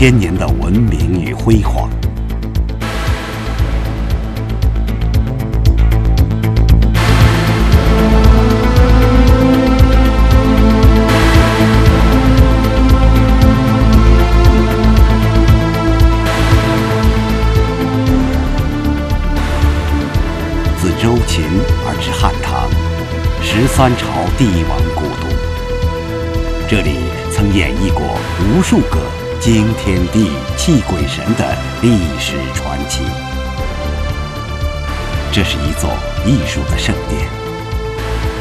千年的文明与辉煌。自周秦而至汉唐，十三朝帝王古都。这里曾演绎过无数个惊天地、泣鬼神的历史传奇。这是一座艺术的圣殿，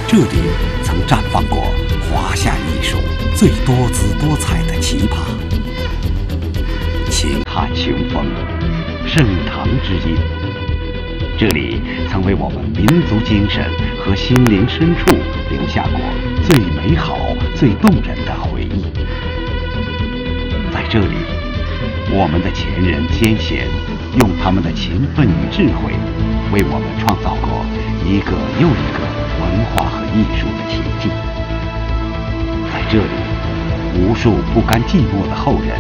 这里曾绽放过华夏艺术最多姿多彩的奇葩。秦汉雄风，盛唐之音。这里曾为我们民族精神和心灵深处留下过最美好、最动人的。这里，我们的前人先贤用他们的勤奋与智慧，为我们创造过一个又一个文化和艺术的奇迹。在这里，无数不甘寂寞的后人，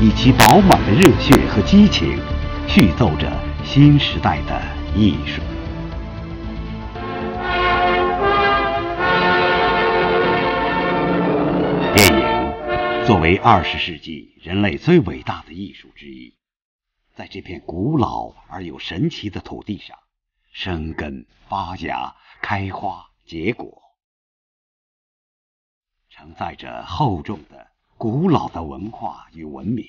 以其饱满的热血和激情，续奏着新时代的艺术。作为二十世纪人类最伟大的艺术之一，在这片古老而又神奇的土地上生根发芽、开花结果，承载着厚重的古老的文化与文明。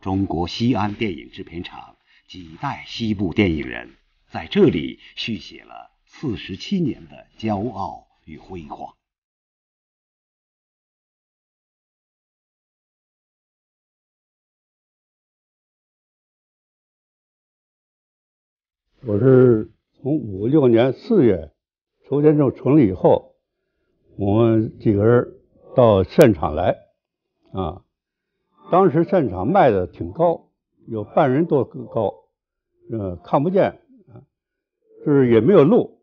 中国西安电影制片厂几代西部电影人在这里续写了四十七年的骄傲与辉煌。我是从五六年四月筹建处成立以后，我们几个人到现场来啊。当时现场卖的挺高，有半人多高，呃，看不见啊，就是也没有路，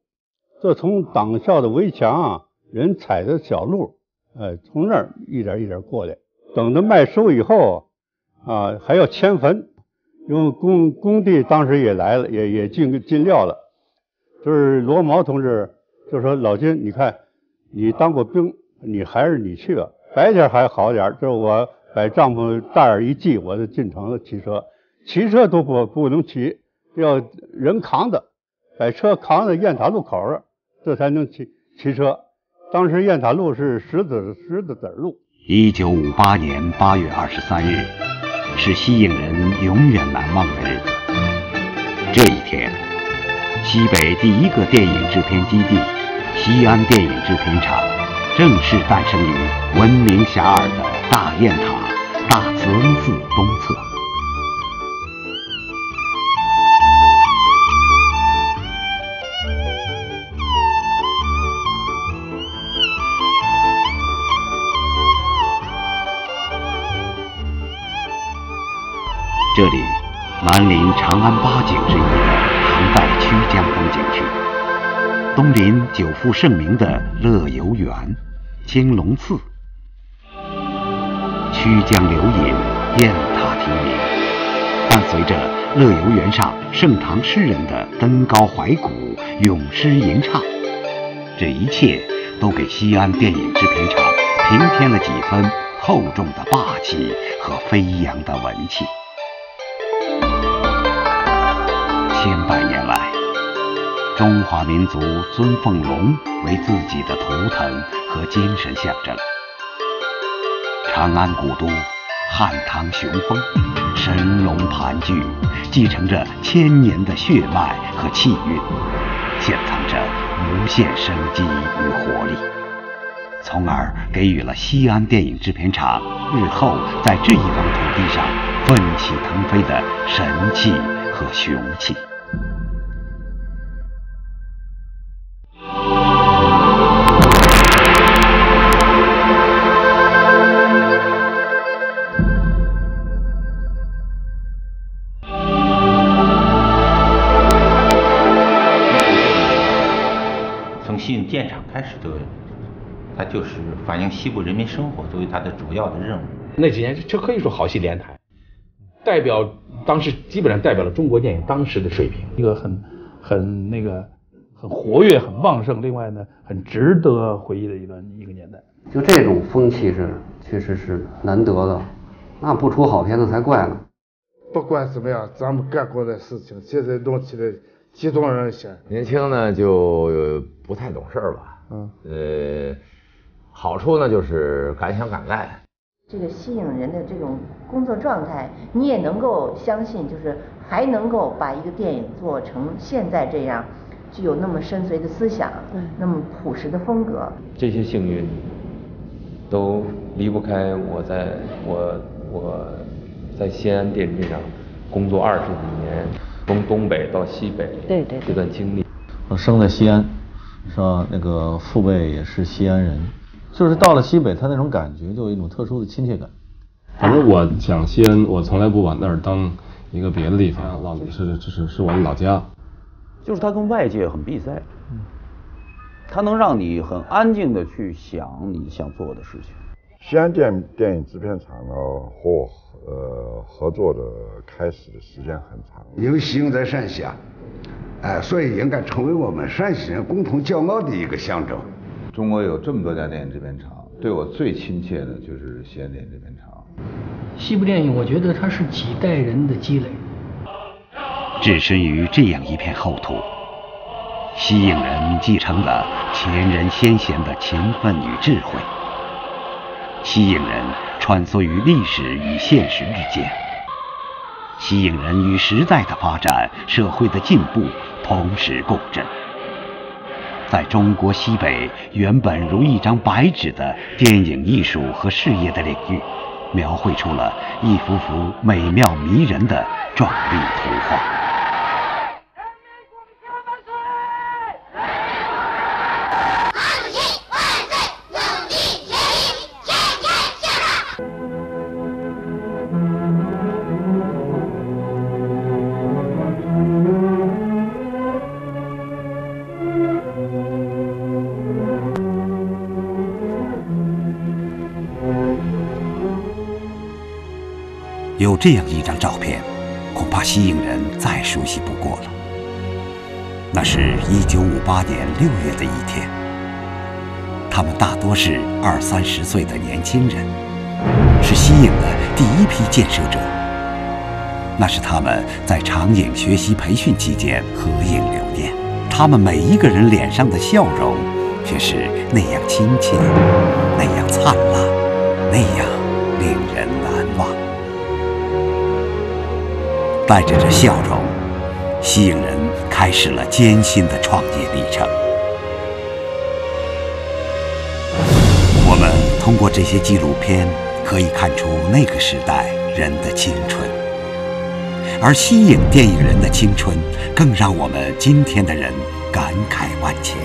这从党校的围墙啊，人踩的小路，呃，从那儿一点一点过来。等着卖收以后啊，还要迁坟。因为工工地当时也来了，也也进进料了。就是罗毛同志就说：“老金，你看你当过兵，你还是你去吧。白天还好点就是我把帐篷袋儿一系，我就进城了骑车。骑车都不不能骑，要人扛着，把车扛在雁塔路口儿，这才能骑骑车。当时雁塔路是石子石子子路。”一九五八年八月二十三日。是吸引人永远难忘的日子。这一天，西北第一个电影制片基地——西安电影制片厂，正式诞生于闻名遐迩的大雁塔大慈恩寺东侧。这里南临长安八景之一的唐代曲江风景区，东临久负盛名的乐游园、青龙寺，曲江流饮，雁塔题名。伴随着乐游原上盛唐诗人的登高怀古、咏诗吟唱，这一切都给西安电影制片厂平添了几分厚重的霸气和飞扬的文气。中华民族尊凤龙为自己的图腾和精神象征。长安古都，汉唐雄风，神龙盘踞，继承着千年的血脉和气韵，潜藏着无限生机与活力，从而给予了西安电影制片厂日后在这一方土地上奋起腾飞的神气和雄气。就是反映西部人民生活作为它的主要的任务。那几年这可以说好戏连台，代表当时基本上代表了中国电影当时的水平，一个很很那个很活跃、很旺盛，另外呢很值得回忆的一段一个年代。就这种风气是确实是难得的，那不出好片子才怪呢。不管怎么样，咱们干过的事情，现在弄起来激动人心。年轻呢就不太懂事儿吧，嗯，呃，好处呢就是敢想敢干。这个吸引人的这种工作状态，你也能够相信，就是还能够把一个电影做成现在这样，具有那么深邃的思想，那么朴实的风格。这些幸运都离不开我在我我在西安电影上工作二十几年，从东北到西北，对对这段经历。我生在西安，是吧？那个父辈也是西安人。就是到了西北，他那种感觉就有一种特殊的亲切感。反正我讲西安，我从来不把那儿当一个别的地方，老是是是是我的老家。就是它跟外界很闭塞，它能让你很安静的去想你想做的事情。西安电电影制片厂呢和呃合作的开始的时间很长，因为西影在陕西啊，哎，所以应该成为我们陕西人共同骄傲的一个象征。中国有这么多家电影制片厂，对我最亲切的就是西安电影制片厂。西部电影，我觉得它是几代人的积累。置身于这样一片厚土，西影人继承了前人先贤的勤奋与智慧。西影人穿梭于历史与现实之间，西影人与时代的发展、社会的进步同时共振。在中国西北原本如一张白纸的电影艺术和事业的领域，描绘出了一幅幅美妙迷人的壮丽图画。这样一张照片，恐怕西影人再熟悉不过了。那是一九五八年六月的一天，他们大多是二三十岁的年轻人，是西影的第一批建设者。那是他们在长影学习培训期间合影留念，他们每一个人脸上的笑容，却是那样亲切，那样灿烂，那样带着这笑容，西影人开始了艰辛的创业历程。我们通过这些纪录片，可以看出那个时代人的青春，而西影电影人的青春，更让我们今天的人感慨万千。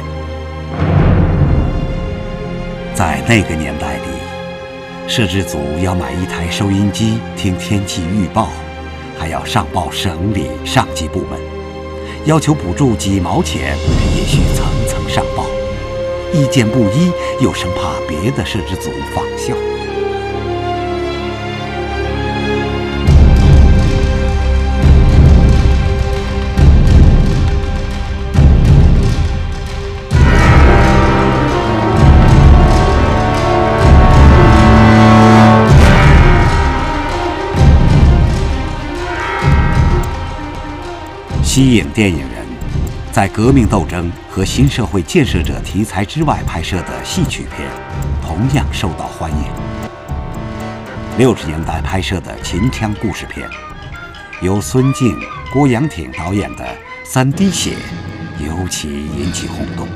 在那个年代里，摄制组要买一台收音机听天气预报。还要上报省里上级部门，要求补助几毛钱，也需层层上报，意见不一，又生怕别的摄制组仿效。西影电影人，在革命斗争和新社会建设者题材之外拍摄的戏曲片，同样受到欢迎。六十年代拍摄的秦腔故事片，由孙敬、郭阳挺导演的《三滴血》，尤其引起轰动。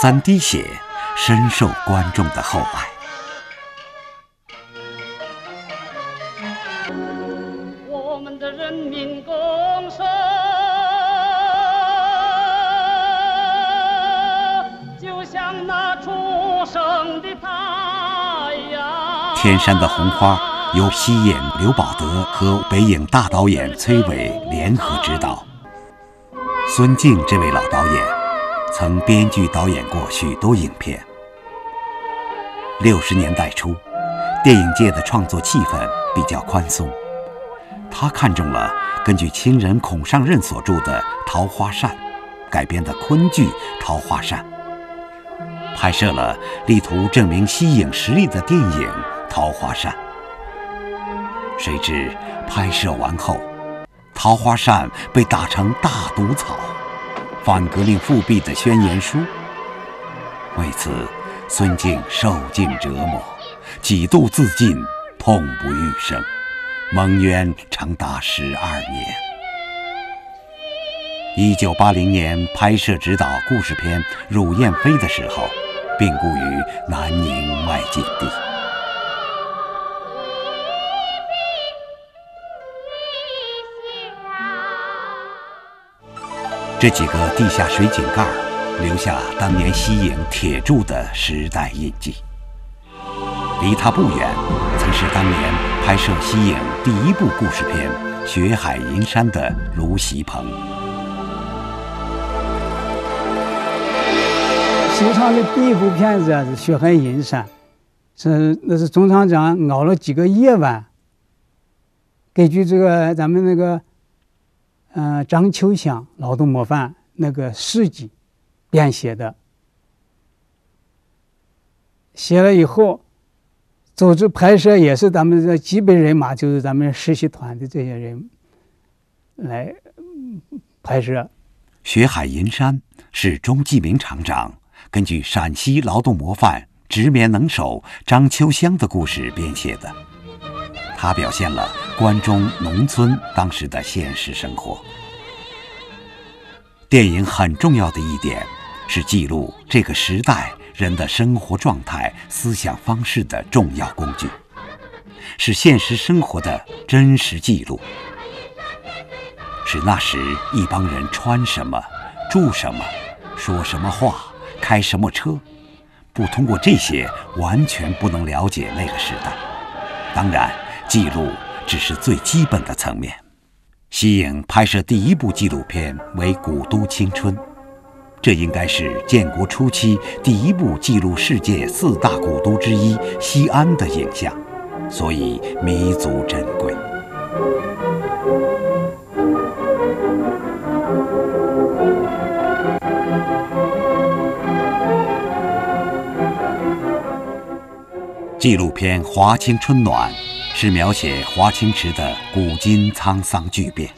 三滴血，深受观众的厚爱。我们的人民公社就像那初升的太阳。天山的红花由西影刘宝德和北影大导演崔伟联合执导。孙敬这位老导演，曾编剧导演过许多影片。六十年代初，电影界的创作气氛比较宽松，他看中了根据亲人孔尚任所著的《桃花扇》改编的昆剧《桃花扇》，拍摄了力图证明西影实力的电影《桃花扇》。谁知拍摄完后，桃花扇被打成大毒草，反革命复辟的宣言书。为此，孙敬受尽折磨，几度自尽，痛不欲生，蒙冤长达十二年。一九八零年拍摄执导故事片《乳燕飞》的时候，病故于南宁外景地。这几个地下水井盖留下当年西影铁柱的时代印记。离他不远，曾是当年拍摄西影第一部故事片《雪海银山》的卢锡鹏。新唱的第一部片子啊是《血海银山》，是那是总厂长熬了几个夜晚，根据这个咱们那个。嗯，张秋香劳动模范那个事迹编写的，写了以后，组织拍摄也是咱们的基本人马，就是咱们实习团的这些人来拍摄。《学海银山》是钟继明厂长根据陕西劳动模范直棉能手张秋香的故事编写的。它表现了关中农村当时的现实生活。电影很重要的一点是记录这个时代人的生活状态、思想方式的重要工具，是现实生活的真实记录，是那时一帮人穿什么、住什么、说什么话、开什么车，不通过这些完全不能了解那个时代。当然。记录只是最基本的层面。西影拍摄第一部纪录片为《古都青春》，这应该是建国初期第一部记录世界四大古都之一西安的影像，所以弥足珍贵。纪录片《华清春暖》。是描写华清池的古今沧桑巨变。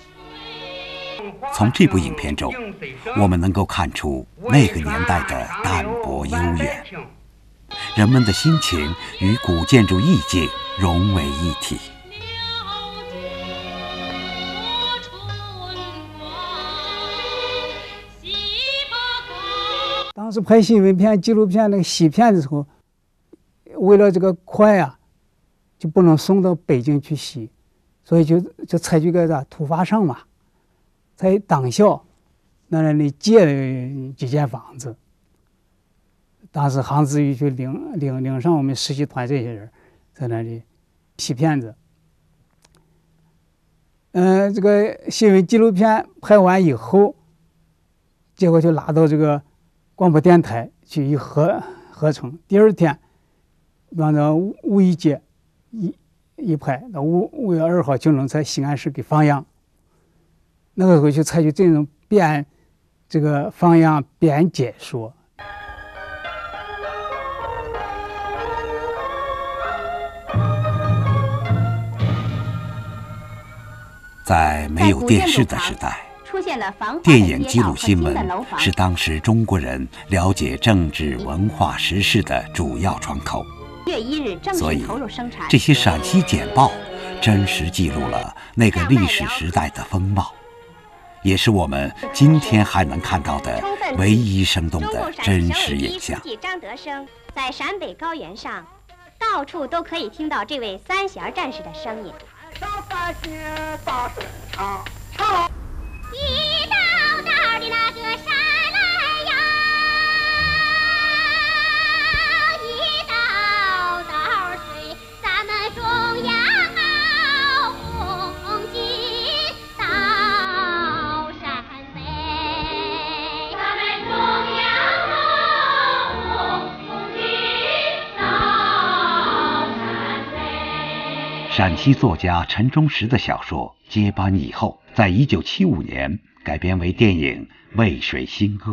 从这部影片中，我们能够看出那个年代的淡泊悠远，人们的心情与古建筑意境融为一体。当时拍新闻片、纪录片那个洗片的时候，为了这个快啊。就不能送到北京去洗，所以就就采取个啥突发上嘛，在党校那里借几间房子。当时杭子玉就领领领上我们实习团这些人，在那里洗片子。嗯，这个新闻纪录片拍完以后，结果就拉到这个广播电台去一合合成。第二天，按照五一节。一一拍，那五五月二号就能在西安市给放羊。那个时候就采取这种边这个放羊边解说。在没有电视的时代，电影记录新闻是当时中国人了解政治文化时事的主要窗口。所以，这些陕西简报真实记录了那个历史时代的风貌，也是我们今天还能看到的唯一生动的真实影像。张德生在陕北高原上，到处都可以听到这位三弦战士的声音。上三弦大声唱，陕西作家陈忠实的小说《接班以后》在一九七五年改编为电影《渭水新歌》。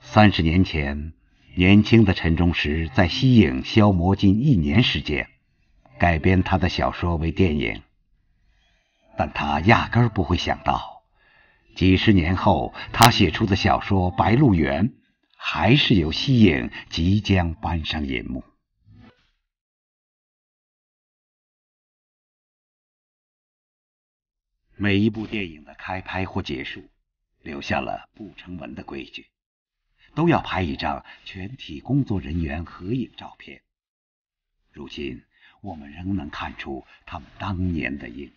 三十年前，年轻的陈忠实在西影消磨近一年时间，改编他的小说为电影，但他压根儿不会想到，几十年后他写出的小说《白鹿原》。还是有西影即将搬上银幕。每一部电影的开拍或结束，留下了不成文的规矩，都要拍一张全体工作人员合影照片。如今，我们仍能看出他们当年的影。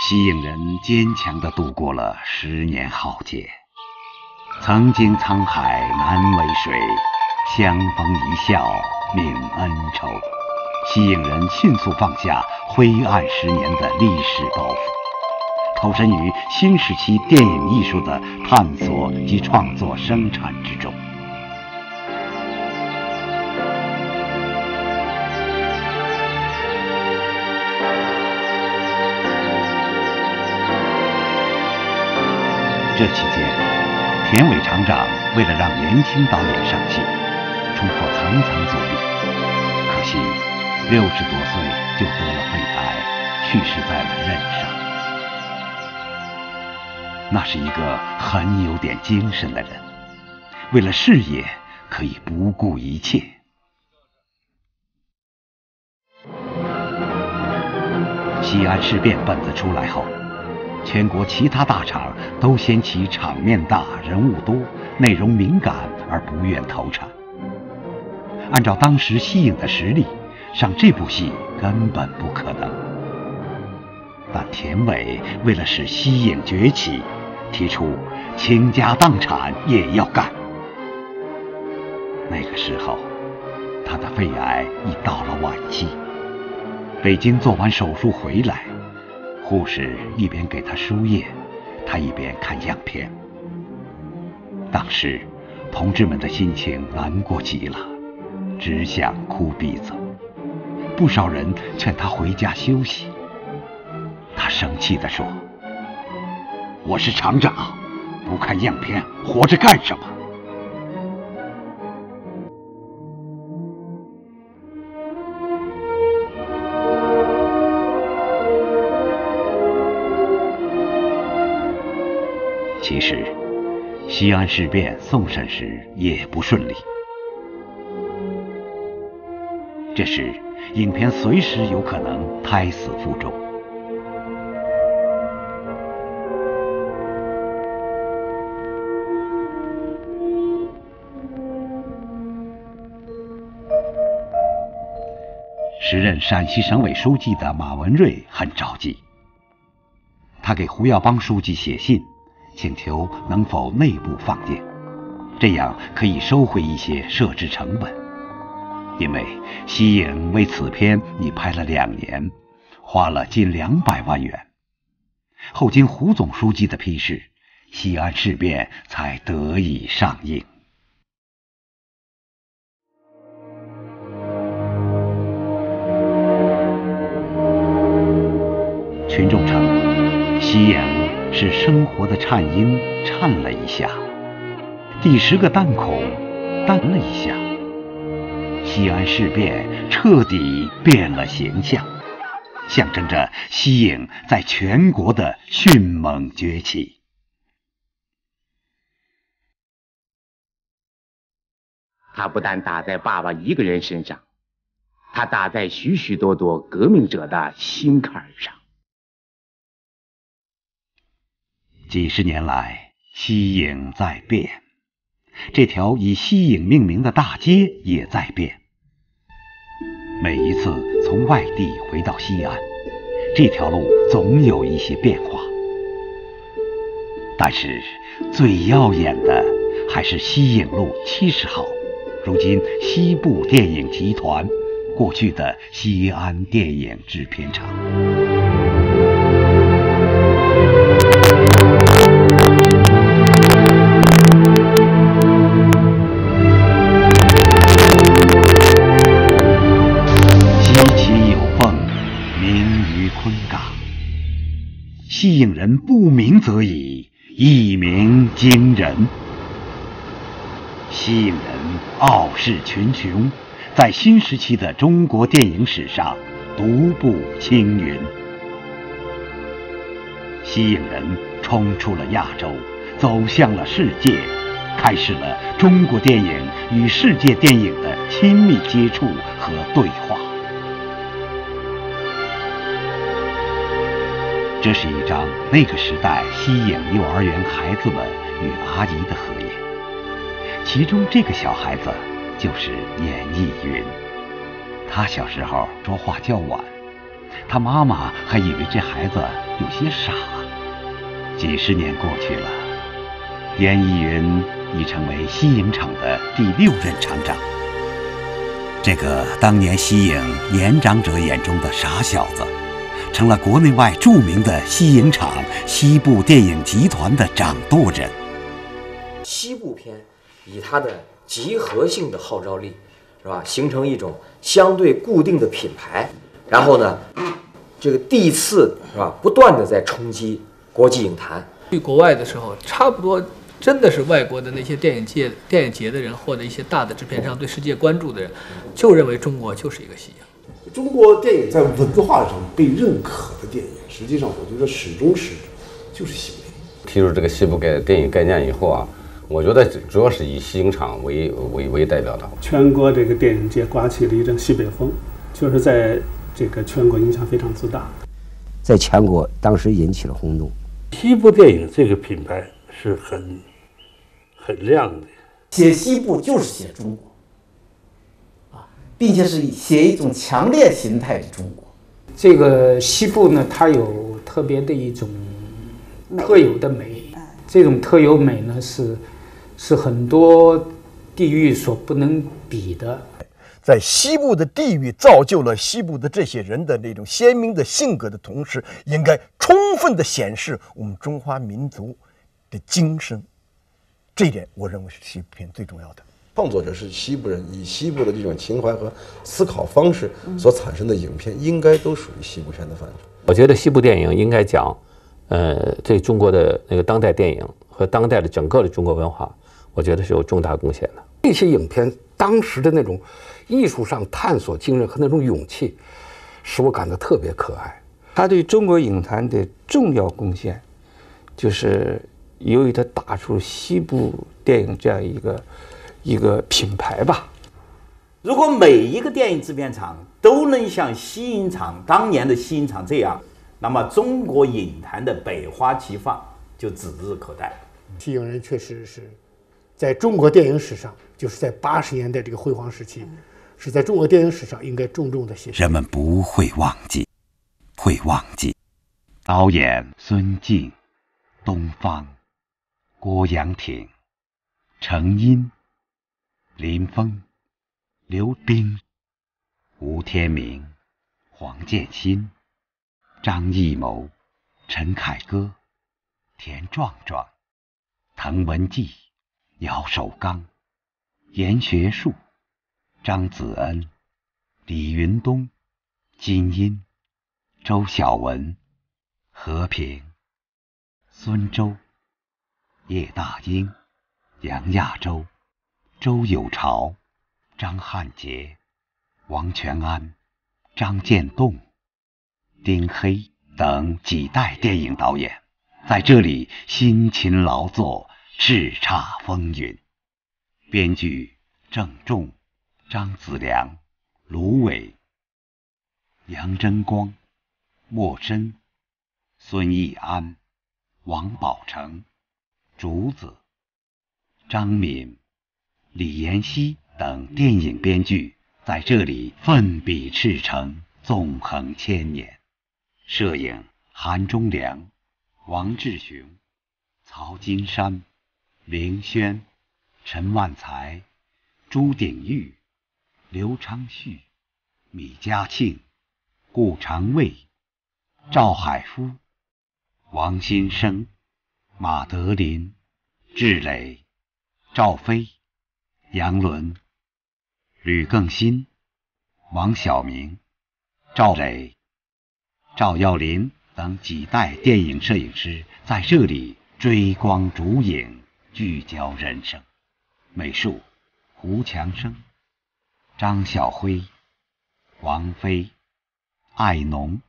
西影人坚强地度过了十年浩劫。曾经沧海难为水，相逢一笑泯恩仇。西影人迅速放下灰暗十年的历史包袱，投身于新时期电影艺术的探索及创作生产之中。这期间，田伟厂长为了让年轻导演上戏，冲破层层阻力，可惜六十多岁就得了肺癌，去世在了任上。那是一个很有点精神的人，为了事业可以不顾一切。西安事变本子出来后。全国其他大厂都嫌其场面大、人物多、内容敏感而不愿投产。按照当时西影的实力，上这部戏根本不可能。但田伟为了使西影崛起，提出倾家荡产也要干。那个时候，他的肺癌已到了晚期。北京做完手术回来。护士一边给他输液，他一边看样片。当时，同志们的心情难过极了，只想哭鼻子。不少人劝他回家休息，他生气地说：“我是厂长，不看样片，活着干什么？”其实，西安事变送审时也不顺利。这时，影片随时有可能胎死腹中。时任陕西省委书记的马文瑞很着急，他给胡耀邦书记写信。请求能否内部放电，这样可以收回一些设置成本。因为西影为此片已拍了两年，花了近两百万元。后经胡总书记的批示，西安事变才得以上映。群众称，西影。是生活的颤音，颤了一下；第十个弹孔，弹了一下。西安事变彻底变了形象，象征着西影在全国的迅猛崛起。它不但打在爸爸一个人身上，它打在许许多多革命者的心坎上。几十年来，西影在变，这条以西影命名的大街也在变。每一次从外地回到西安，这条路总有一些变化，但是最耀眼的还是西影路七十号。如今，西部电影集团，过去的西安电影制片厂。西影人不鸣则已，一鸣惊人。吸引人傲视群雄，在新时期的中国电影史上独步青云。吸引人冲出了亚洲，走向了世界，开始了中国电影与世界电影的亲密接触和对话。这是一张那个时代西影幼儿园孩子们与阿姨的合影。其中这个小孩子就是严艺云，他小时候说话较晚，他妈妈还以为这孩子有些傻。几十年过去了，严艺云已成为西影厂的第六任厂长。这个当年西影年长者眼中的傻小子，成了国内外著名的西影厂西部电影集团的掌舵人。西部片。以它的集合性的号召力，是吧？形成一种相对固定的品牌，然后呢，这个第一次是吧？不断的在冲击国际影坛。去国外的时候，差不多真的是外国的那些电影界、电影节的人，或者一些大的制片商对世界关注的人，就认为中国就是一个西影。中国电影在文化上被认可的电影，实际上我觉得始终是就是西部电影。提出这个西部概电影概念以后啊。我觉得主要是以西影厂为为为代表的，全国这个电影界刮起了一阵西北风，就是在这个全国影响非常之大，在全国当时引起了轰动。西部电影这个品牌是很很亮的，写西部就是写中国，啊，并且是写一种强烈形态的中国。这个西部呢，它有特别的一种特有的美，这种特有美呢是。是很多地域所不能比的。在西部的地域造就了西部的这些人的那种鲜明的性格的同时，应该充分的显示我们中华民族的精神。这一点，我认为是西部片最重要的。创作者是西部人，以西部的这种情怀和思考方式所产生的影片，应该都属于西部片的范畴。我觉得西部电影应该讲，呃，对中国的那个当代电影和当代的整个的中国文化。我觉得是有重大贡献的。这些影片当时的那种艺术上探索精神和那种勇气，使我感到特别可爱。他对中国影坛的重要贡献，就是由于他打出西部电影这样一个一个品牌吧。如果每一个电影制片厂都能像西影厂当年的西影厂这样，那么中国影坛的百花齐放就指日可待。西影人确实是。在中国电影史上，就是在八十年代这个辉煌时期，是在中国电影史上应该重重的写。人们不会忘记，会忘记导演孙敬、东方、郭阳挺、程荫、林峰、刘冰、吴天明、黄建新、张艺谋、陈凯歌、田壮壮、滕文骥。姚守刚、严学树、张子恩、李云东、金英、周晓文、和平、孙周、叶大鹰、杨亚洲、周有朝、张汉杰、王全安、张建栋、丁黑等几代电影导演在这里辛勤劳作，叱咤风云。编剧郑重、张子良、卢伟、杨真光、莫深、孙义安、王宝成、竹子、张敏、李延熙等电影编剧在这里奋笔赤诚，纵横千年。摄影韩忠良、王志雄、曹金山、林轩、陈万才、朱鼎玉、刘昌旭、米嘉庆、顾长卫、赵海夫、王新生、马德林、志磊、赵飞、杨伦、吕更新、王晓明、赵磊、赵耀林等几代电影摄影师在这里追光逐影，聚焦人生。美术。胡强生、张晓辉、王菲、艾农、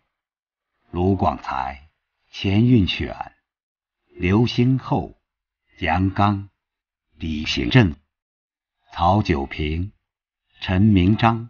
卢广才、钱运选、刘兴厚、杨刚、李行正、曹九平、陈明章。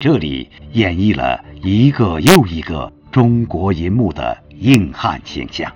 这里演绎了一个又一个中国银幕的硬汉形象。